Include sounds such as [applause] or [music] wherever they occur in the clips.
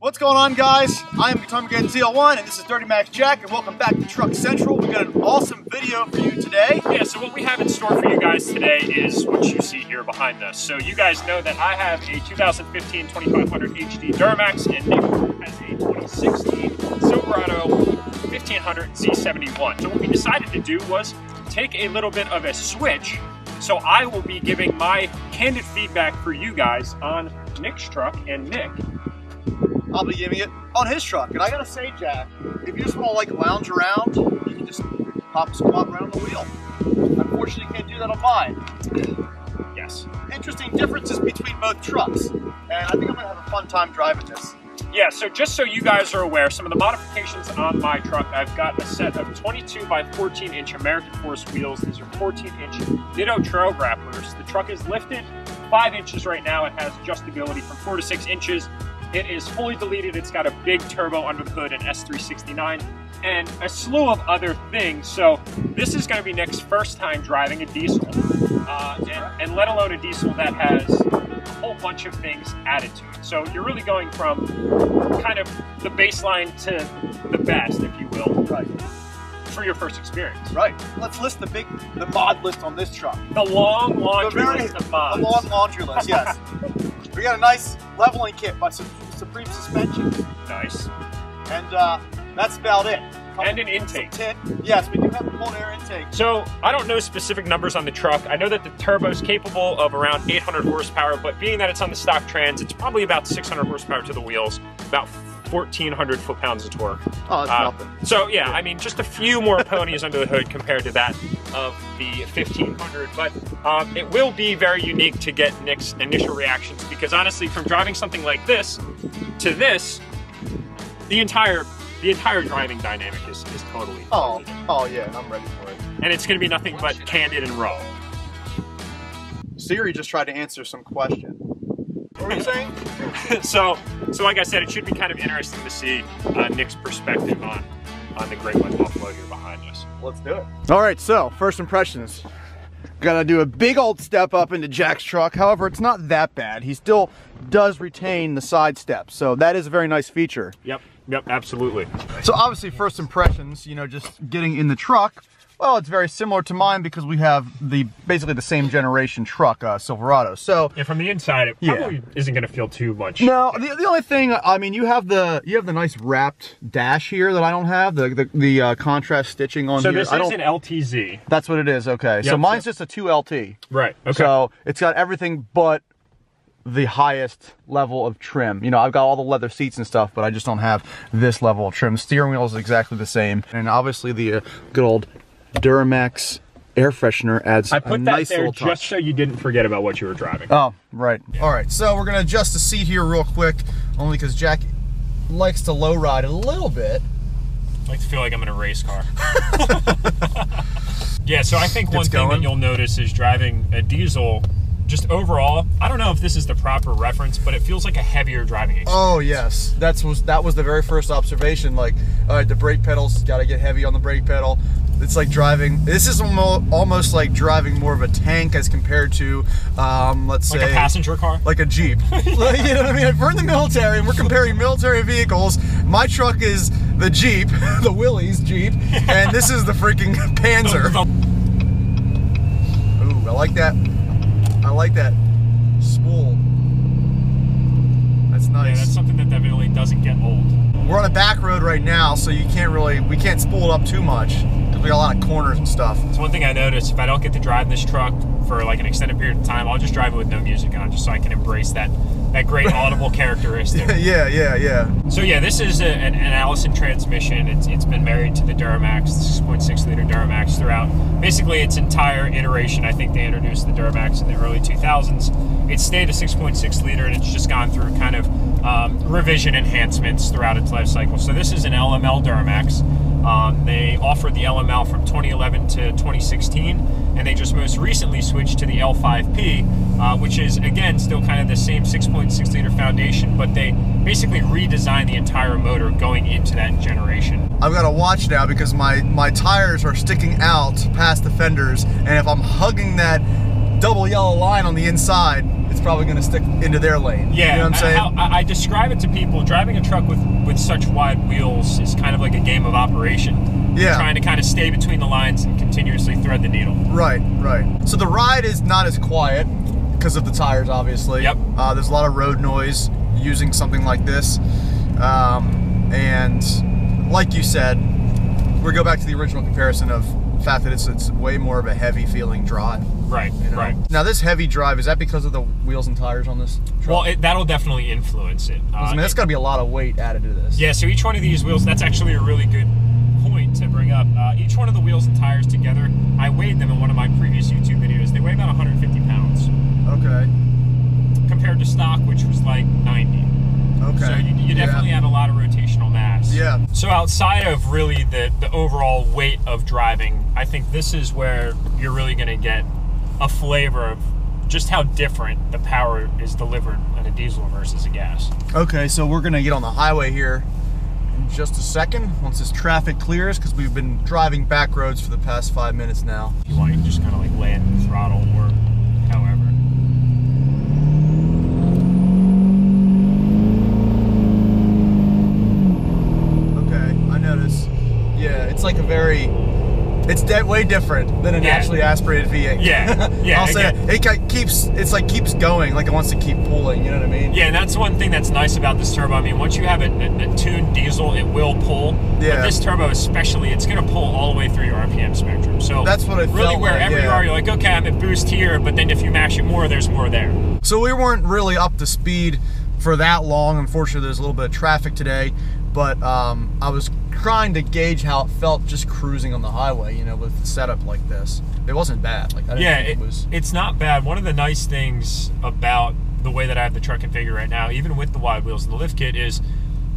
What's going on, guys? Guitarmageddon, ZL1, and this is Durtymax Jack, and welcome back to Truck Central. We got an awesome video for you today. Yeah, so what we have in store for you guys today is what you see here behind us. So you guys know that I have a 2015 2500 HD Duramax, and Nick has a 2016 Silverado 1500 Z71. So what we decided to do was take a little bit of a switch. So I will be giving my candid feedback for you guys on Nick's truck and Nick I'll be giving it on his truck. And I gotta say, Jack, if you just wanna like lounge around, you can just pop a squat around the wheel. Unfortunately, you can't do that on mine. Yes. Interesting differences between both trucks. And I think I'm gonna have a fun time driving this. Yeah, so just so you guys are aware, some of the modifications on my truck, I've got a set of 22 by 14 inch American Force wheels. These are 14 inch Nitto Trail Grapplers. The truck is lifted five inches right now. It has adjustability from four to six inches. It is fully deleted. It's got a big turbo under the hood, an S369, and a slew of other things. So this is going to be Nick's first time driving a diesel, uh, and, and let alone a diesel that has a whole bunch of things added to it. So you're really going from kind of the baseline to the best, if you will. Right. For your first experience. Right. Let's list the big, the mod list on this truck. The long laundry the very, list of mods. The long laundry list, yes. [laughs] we got a nice leveling kit by Supreme Suspension. Nice. And uh, that's about it. And an intake. Yes, we do have a cold air intake. So I don't know specific numbers on the truck. I know that the turbo is capable of around 800 horsepower, but being that it's on the stock trans, it's probably about 600 horsepower to the wheels, about 1,400 foot-pounds of torque. Oh, that's Uh, nothing. So yeah, I mean, just a few more ponies under the hood compared to that of the 1500, but um, it will be very unique to get Nick's initial reactions because honestly, from driving something like this to this, the entire the entire driving dynamic is, is totally Oh, totally different. oh yeah, I'm ready for it. and it's going to be nothing but candid and raw. Siri just tried to answer some question. What were you saying? [laughs] so, so like I said, it should be kind of interesting to see uh, Nick's perspective on on the Great White Buffalo here behind us. Let's do it. All right, so first impressions. Gotta do a big old step up into Jack's truck. However, it's not that bad. He still does retain the side steps, so that is a very nice feature. Yep, yep, absolutely. So obviously, first impressions, you know, just getting in the truck. Well, it's very similar to mine because we have the basically the same generation truck, uh, Silverado. So And from the inside, it Yeah. probably isn't going to feel too much. no, the, the only thing I mean, you have the you have the nice wrapped dash here that I don't have the the, the uh, contrast stitching on So here. this I is an LTZ, that's what it is. Okay, so Yep. mine's just a two LT. right? Okay. So it's got everything but the highest level of trim. You know, I've got all the leather seats and stuff, but I just don't have this level of trim. Steering wheel is exactly the same. And obviously the uh, good old Duramax air freshener adds I put that nice there just so you didn't forget about what you were driving. Oh, right. All right, so we're gonna adjust the seat here real quick, only because Jack likes to low ride a little bit. I like to feel like I'm in a race car. [laughs] yeah, so I think one It's thing that you'll notice is driving a diesel. Just overall, I don't know if this is the proper reference, but it feels like a heavier driving experience. Oh yes, that's was that was the very first observation. Like, all right, the brake pedals got to get heavy on the brake pedal. It's like driving. This is almost like driving more of a tank as compared to, um, let's like say, a passenger car. like a jeep. [laughs] [laughs] Like, you know what I mean? If we're in the military and we're comparing military vehicles, my truck is the Jeep, [laughs] the Willys Jeep, and this is the freaking Panzer. Ooh, I like that. I like that spool. That's Yeah, nice. that's something that definitely doesn't get old. We're on a back road right now, so you can't really, we can't spool it up too much we got a lot of corners and stuff. It's one thing I noticed. If I don't get to drive this truck for like an extended period of time, I'll just drive it with no music on, just so I can embrace that that great [laughs] audible characteristic. [laughs] yeah, yeah, yeah. So yeah, this is a, an, an Allison transmission. It's, it's been married to the Duramax, the 6.6 liter Duramax throughout basically its entire iteration. I think they introduced the Duramax in the early 2000s. It stayed a 6.6 liter and it's just gone through kind of um, revision enhancements throughout its life cycle. So this is an LML Duramax. Um, they offered the LML from 2011 to 2016, and they just most recently switched to the L5P, uh, which is again still kind of the same 6.6 liter foundation, but they basically redesigned the entire motor going into that generation. I've got to watch now because my, my tires are sticking out past the fenders, and if I'm hugging that double yellow line on the inside, it's probably going to stick into their lane. Yeah, you know what I'm saying? I, I describe it to people. Driving a truck with with such wide wheels is kind of like a game of operation. Yeah. trying to kind of stay between the lines and continuously thread the needle. Right, right. So the ride is not as quiet because of the tires, obviously. Yep. Uh, there's a lot of road noise using something like this, um, and like you said, we go back to the original comparison of the fact that it's it's way more of a heavy feeling drive. Right, you know? right. Now this heavy drive is that because of the wheels and tires on this? Truck? Well, it, that'll definitely influence it. Uh, I mean, that's got to be a lot of weight added to this. Yeah, so each one of these wheels, that's actually a really good point to bring up. Uh, each one of the wheels and tires together, I weighed them in one of my previous YouTube videos. They weigh about 150 pounds Okay. compared to stock, which was like 90. Okay. So you, you Yeah. definitely have a lot of rotational mass. Yeah. So outside of really the, the overall weight of driving, I think this is where you're really going to get a flavor of just how different the power is delivered in a diesel versus a gas. Okay, so we're gonna get on the highway here in just a second once this traffic clears because we've been driving back roads for the past five minutes now. If you want, you can just kind of like land the throttle or however. Okay, I notice. Yeah, it's like a very. It's de- way different than a Yeah. naturally aspirated V8. Yeah, [laughs] yeah, I'll say again- it. It keeps. It's like keeps going. Like it wants to keep pulling. You know what I mean? Yeah, and that's one thing that's nice about this turbo. I mean, once you have a, a, a tuned diesel, it will pull. Yeah. But this turbo, especially, it's going to pull all the way through your RPM spectrum. So That's what it really felt like, wherever you yeah. are, you're like, okay, I'm at boost here, but then if you mash it more, there's more there. So we weren't really up to speed for that long. Unfortunately, there's a little bit of traffic today, but um, I was trying to gauge how it felt just cruising on the highway. You know, with the setup like this, it wasn't bad. Like I didn't Yeah, think it, it was. it's not bad. One of the nice things about the way that I have the truck configured right now, even with the wide wheels and the lift kit, is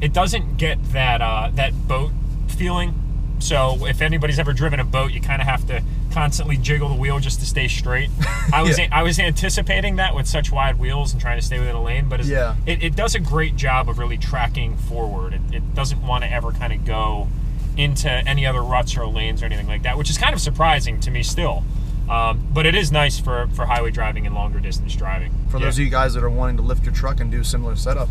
it doesn't get that uh, that boat feeling. So if anybody's ever driven a boat, you kind of have to constantly jiggle the wheel just to stay straight. I was [laughs] Yeah. I was anticipating that with such wide wheels and trying to stay within a lane, but Yeah. it, it does a great job of really tracking forward. It, it doesn't want to ever kind of go into any other ruts or lanes or anything like that, which is kind of surprising to me still. Um, but it is nice for, for highway driving and longer distance driving. For Yeah. those of you guys that are wanting to lift your truck and do a similar setup,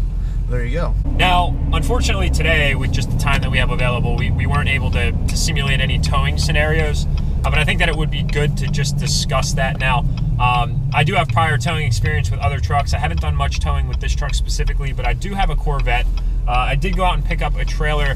there you go. Now, unfortunately, today, with just the time that we have available, we, we weren't able to, to simulate any towing scenarios. Uh, but I think that it would be good to just discuss that now. Um, I do have prior towing experience with other trucks. I haven't done much towing with this truck specifically, but I do have a Corvette. Uh, I did go out and pick up a trailer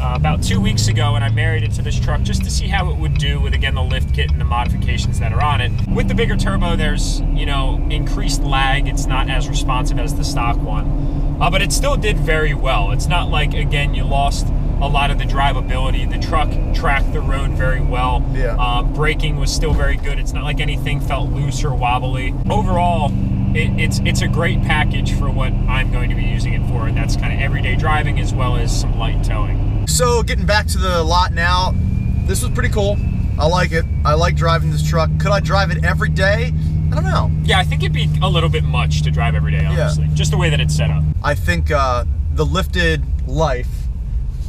uh, about two weeks ago, and I married it to this truck just to see how it would do with again the lift kit and the modifications that are on it. With the bigger turbo, there's you know increased lag. It's not as responsive as the stock one, uh, but it still did very well. It's not like again you lost a lot of the drivability. The truck tracked the road very well. Yeah. Uh, braking was still very good. It's not like anything felt loose or wobbly. Overall, it, it's it's a great package for what I'm going to be using it for, and that's kind of everyday driving as well as some light towing. So getting back to the lot now, this was pretty cool. I like it. I like driving this truck. Could I drive it every day? I don't know. Yeah, I think it'd be a little bit much to drive every day, honestly. Just the way that it's set up. I think uh, the lifted life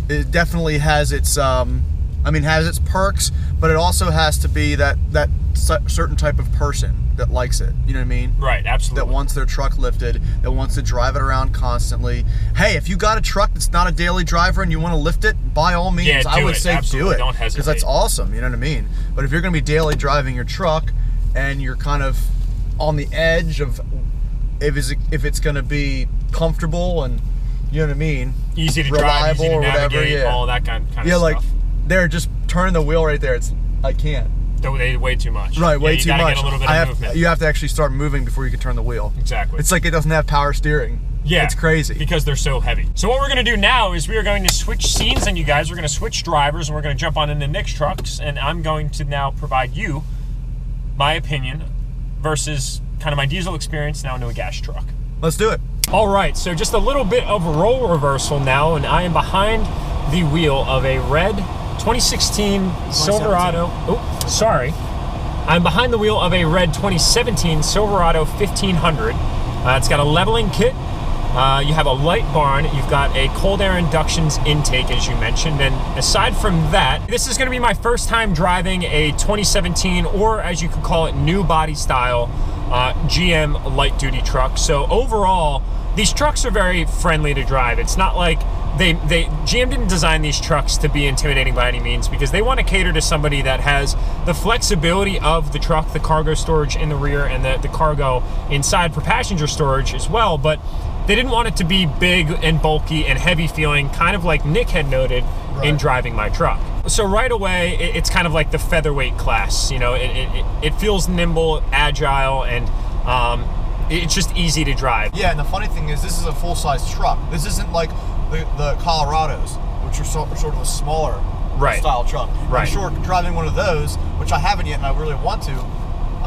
it definitely has its um, I mean has its perks, but it also has to be that that certain type of person that likes it. You know what I mean? Right, absolutely. That wants their truck lifted, that wants to drive it around constantly. Hey, if you got a truck that's not a daily driver and you want to lift it, by all means, Yeah, I would it. say Absolutely. do it. Don't Because that's awesome. You know what I mean? But if you're going to be daily driving your truck and you're kind of on the edge of if it's, if it's going to be comfortable and you know what I mean, easy to drive, easy to or whatever, navigate, yeah. all that kind, kind yeah, of like stuff. there, just turning the wheel right there. It's I can't. They- way too much. Right, Yeah, way you too much. Get a little bit I of have, movement. You have to actually start moving before you can turn the wheel. exactly. It's like it doesn't have power steering. Yeah, it's crazy. because they're so heavy. So what we're gonna do now is we are going to switch scenes on you guys. We're gonna switch drivers, and we're gonna jump on into Nick's trucks, and I'm going to now provide you my opinion versus kind of my diesel experience now into a gas truck. Let's do it. All right, so just a little bit of role reversal now, and I am behind the wheel of a red 2016 Silverado. Oh, sorry. I'm behind the wheel of a red 2017 Silverado 1500. Uh, it's got a leveling kit. Uh, you have a light barn. You've got a cold air inductions intake, as you mentioned. And aside from that, this is going to be my first time driving a 2017, or as you could call it, new body style uh, GM light duty truck. So overall, these trucks are very friendly to drive. It's not like they they GM didn't design these trucks to be intimidating by any means because they want to cater to somebody that has the flexibility of the truck, the cargo storage in the rear, and the, the cargo inside for passenger storage as well. But they didn't want it to be big and bulky and heavy feeling, kind of like Nick had noted in driving my truck. So right away, it- it's kind of like the featherweight class. You know, it, it, it feels nimble, agile, and um, it's just easy to drive. Yeah, and the funny thing is, this is a full size truck. This isn't like the, the Colorados, which are sort, sort of a smaller Right. style truck. Right. I'm sure driving one of those, which I haven't yet, and I really want to.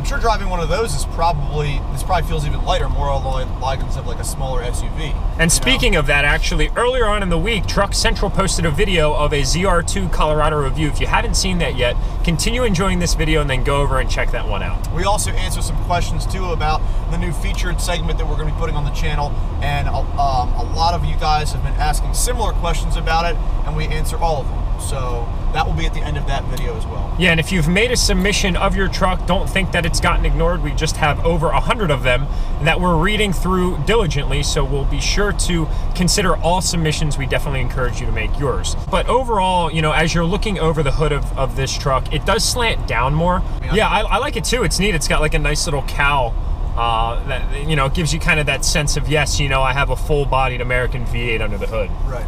I'm sure driving one of those is probably this probably feels even lighter, more the lines of like a smaller SUV. And speaking of that, actually, earlier on in the week, Truck Central posted a video of a ZR2 Colorado review. If you haven't seen that yet, continue enjoying this video and then go over and check that one out. We also answer some questions too about the new featured segment that we're going to be putting on the channel, and um, a lot of you guys have been asking similar questions about it, and we answer all of them. So that will be at the end of that video as well. Yeah, and if you've made a submission of your truck, don't think that it's gotten ignored. We just have over a hundred of them that we're reading through diligently, so we'll be sure to consider all submissions. We definitely encourage you to make yours. But overall, you know, as you're looking over the hood of, of this truck, it does slant down more. Yeah, I, I like it too. It's neat. It's got like a nice little cowl. Uh, that you know gives you kind of that sense of yes, you know, I have a full-bodied American V8 under the hood. Right.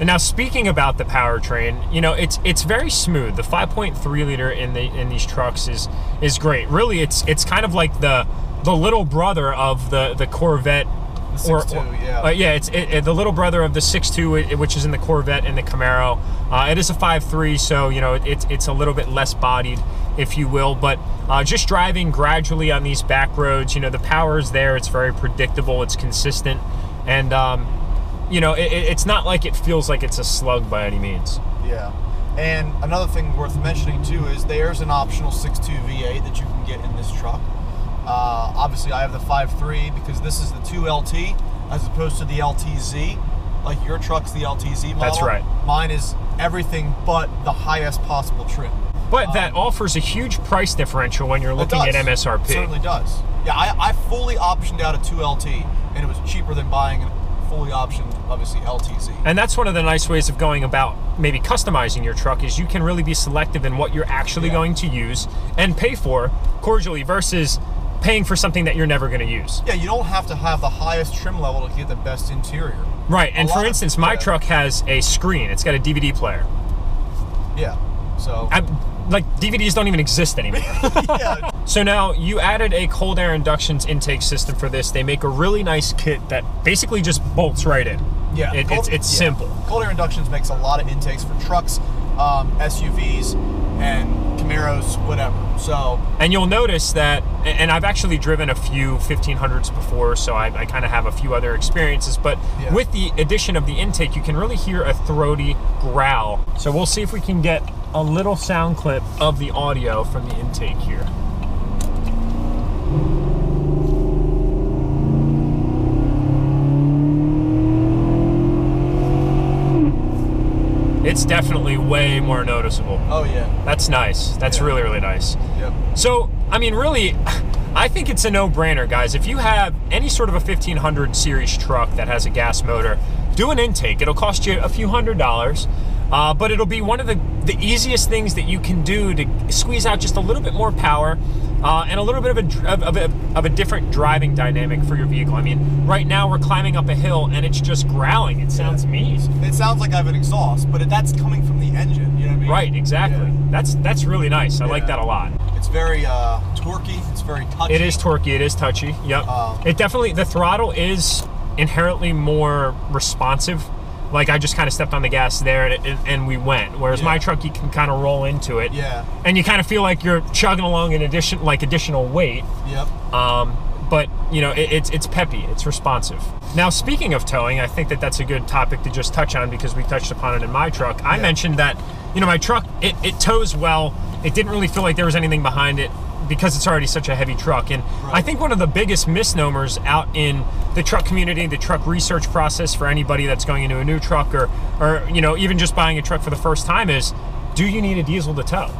And now speaking about the powertrain, you know, it's it's very smooth. The 5.3 liter in the in these trucks is is great. Really, it's it's kind of like the the little brother of the the Corvette. The 6.2, yeah. uh, yeah, it's it, it- the little brother of the 6.2, which is in the Corvette and the Camaro. Uh, it is a 5.3, so you know it's it's a little bit less bodied, if you will. But uh, just driving gradually on these back roads, you know, the power is there. It's very predictable. It's consistent, and um, you know, it, it- it's not like it feels like it's a slug by any means. Yeah. And another thing worth mentioning too is there's an optional 6.2 V8 that you can get in this truck. Uh, obviously, I have the 5.3 because this is the 2LT as opposed to the LTZ. Like your truck's the LTZ model. That's right. Mine is everything but the highest possible trim. But that offers a huge price differential when you're looking at. MSRP. It certainly does. Yeah, I, I fully optioned out a 2LT, and it was cheaper than buying a fully optioned, obviously, LTZ. And that's one of the nice ways of going about maybe customizing your truck is you can really be selective in what you're actually Yeah. going to use and pay for cordially versus paying for something that you're never going to use. Yeah, you don't have to have the highest trim level to get the best interior. Right. And for instance, my yeah. truck has a screen. It's got a DVD player. Yeah. So. I, like DVDs don't even exist anymore. [laughs] yeah. So now you added a cold air inductions intake system for this. They make a really nice kit that basically just bolts right in. Yeah, It- cold- it's it's yeah. simple. Cold air inductions makes a lot of intakes for trucks, um, SUVs, and Camaros, whatever. So And you'll notice that, and I've actually driven a few 1500s before, so I, I kind of have a few other experiences. But Yeah. with the addition of the intake, you can really hear a throaty growl. So we'll see if we can get a little sound clip of the audio from the intake here. It's definitely way more noticeable. oh yeah, That's nice. That's Yeah. really, really nice. yep. So, I mean, really, I think it's a no-brainer, guys. If you have any sort of a 1500 series truck that has a gas motor, do an intake. It'll cost you a few hundred dollars, uh, but it'll be one of the, the easiest things that you can do to squeeze out just a little bit more power uh, and a little bit of a, of, a, of a different driving dynamic for your vehicle. I mean, right now we're climbing up a hill and it's just growling. It sounds mean. It sounds like I have an exhaust, but that's coming from the engine. You know what I mean? Right, exactly. Yeah. That's that's really nice. I like that a lot. It's very uh, torquey. It's very touchy. It is torquey. It is touchy. Yep. Um, it definitely the throttle is inherently more responsive. Like I just kind of stepped on the gas there and, it, and we went. Whereas my Yeah. truck, you can kind of roll into it. Yeah. And you kind of feel like you're chugging along in addition, like additional weight. Yep. Um, but you know, it, it's it's peppy. It's responsive. Now, speaking of towing, I think that that's a good topic to just touch on because we touched upon it in my truck. I Yeah. mentioned that you know my truck it, it tows well. It didn't really feel like there was anything behind it because it's already such a heavy truck. And I think one of the biggest misnomers out in the truck community, the truck research process for anybody that's going into a new truck or or you know even just buying a truck for the first time is, do you need a diesel to tow?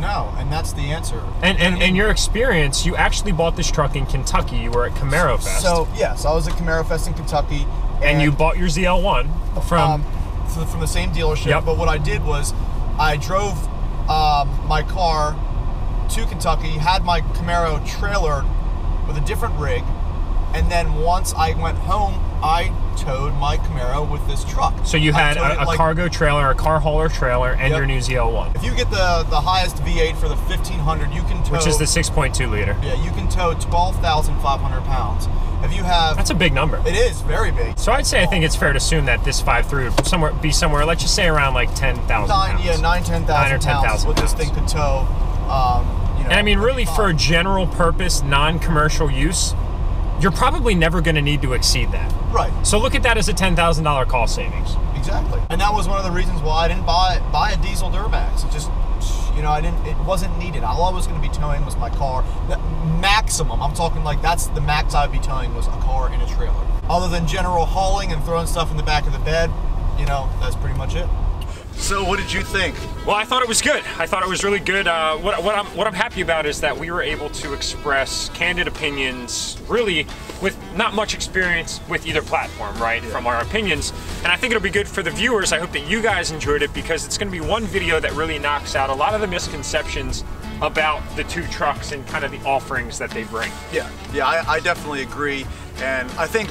No, and that's the answer. And and, and your experience, you actually bought this truck in Kentucky. You were at Camaro Fest. So yes, I was at Camaro Fest in Kentucky, and you bought your ZL1 from um, from the same dealership. Yep. But what I did was, I drove um, my car to Kentucky, had my Camaro trailer with a different rig, and then once I went home, I towed my Camaro with this truck. So you had a, a like- cargo trailer, a car hauler trailer, and Yep. your new ZL1, If you get the the highest V8 for the 1500, you can tow. which is the 6.2 liter. yeah, you can tow 12,500 pounds. If you have, That's a big number. it is very big. So I'd say I think it's fair to assume that this 5.3 would somewhere be somewhere. Let's just say around like 10,000 Nine, pounds. yeah, nine, ten Nine or thousand pounds. 10,000 What this thing could tow. Um, you know, And I mean, really, for fine. general purpose, non-commercial use, you're probably never going to need to exceed that. right. So look at that as a $10,000 cost savings. Exactly. And that was one of the reasons why I didn't buy buy a diesel Duramax. It just you know, I didn't it wasn't needed. All I was gonna be towing was my car. The maximum, I'm talking like that's the max I'd be towing was a car in a trailer. Other than general hauling and throwing stuff in the back of the bed, you know, that's pretty much it. So what did you think? Well, I thought it was good. I thought it was really good. Uh, what, what I'm what I'm happy about is that we were able to express candid opinions, really with not much experience with either platform, right? From our opinions, and I think it'll be good for the viewers. I hope that you guys enjoyed it because it's going to be one video that really knocks out a lot of the misconceptions about the two trucks and kind of the offerings that they bring. Yeah, yeah, I, I definitely agree. And I think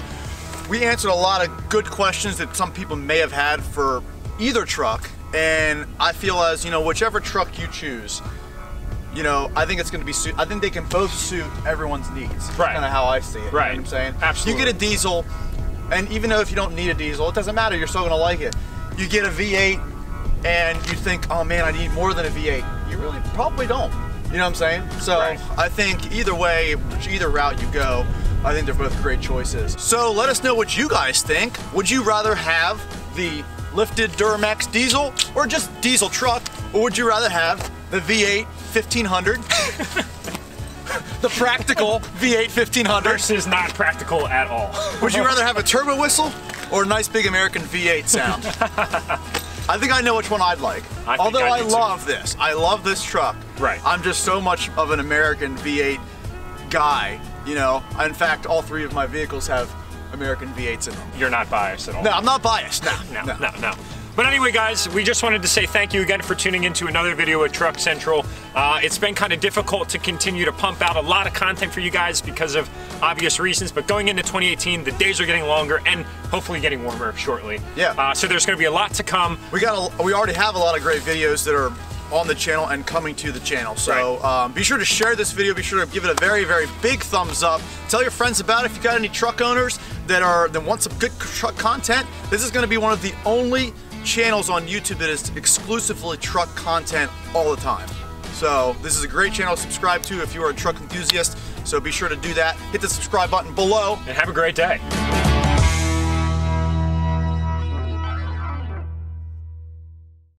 we answered a lot of good questions that some people may have had for either truck. And I feel as, you know, whichever truck you choose, you know, I think it's going to be suit. I think they can both suit everyone's needs. Right. Kind of how I see it. Right. You know what I'm saying? Absolutely. You get a diesel, and even though if you don't need a diesel, it doesn't matter. You're still going to like it. You get a V8, and you think, oh man, I need more than a V8. You really probably don't. You know what I'm saying? So Right. I think either way, which either route you go, I think they're both great choices. So let us know what you guys think. Would you rather have the lifted Duramax diesel or just diesel truck, or would you rather have the V8 1500? [laughs] the practical V8 1500. Versus not practical at all. Would you rather have a turbo whistle or a nice big American V8 sound? [laughs] I think I know which one I'd like. I Although I I, too. love this. I love this truck. Right. I'm just so much of an American V8 guy, you know. In fact, all three of my vehicles have American V8s in them. You're not biased at all. No, I'm not biased. No, no, no, no. But anyway, guys, we just wanted to say thank you again for tuning into another video at Truck Central. Uh, it's been kind of difficult to continue to pump out a lot of content for you guys because of obvious reasons, but going into 2018, the days are getting longer and hopefully getting warmer shortly. Yeah. Uh, so there's going to be a lot to come. We got a, we already have a lot of great videos that are on the channel and coming to the channel. So Right. um, be sure to share this video. Be sure to give it a very, very big thumbs up. Tell your friends about it. If you got any truck owners that are that want some good truck content, this is going to be one of the only channels on YouTube that is exclusively truck content all the time. So this is a great channel to subscribe to if you are a truck enthusiast. So be sure to do that. Hit the subscribe button below. And have a great day.